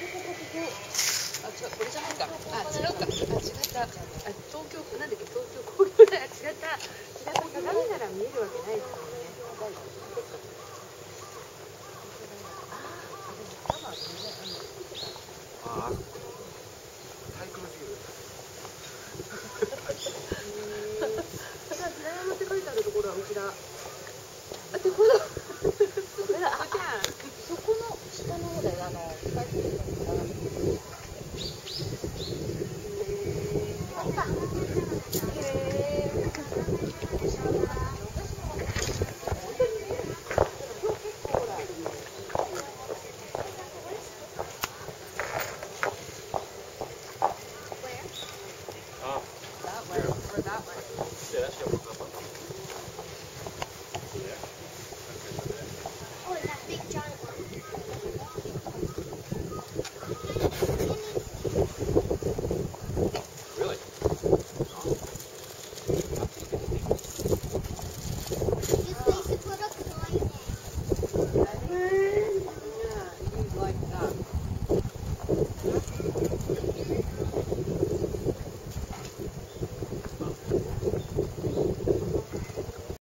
あ違うこれじゃないかあ違うかあ違ったあ東京なんだっけ東京工業大違った違った鏡なら見えるわけないですもんねああ体育の授業ただ平山って書いてあるところはうちだあってこの